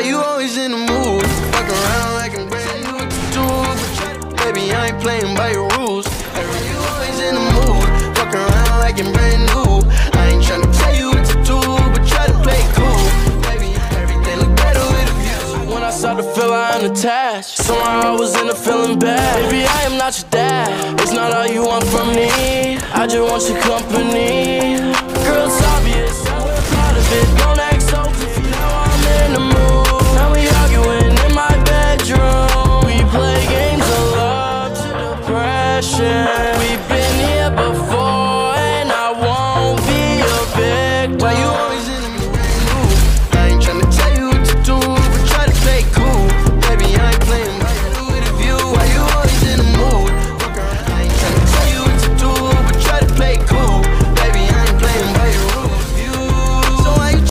you always in the mood? Fuck around like I'm brand new to baby, I ain't playing by your rules. Baby, you always in the mood. Fuck around like I'm brand new. I ain't tryna tell you what to do, but try to play cool. Baby, everything look better with a view. When I start to feel I'm attached, somehow I was in a feeling bad. Baby, I am not your dad. It's not all you want from me. I just want your company. passion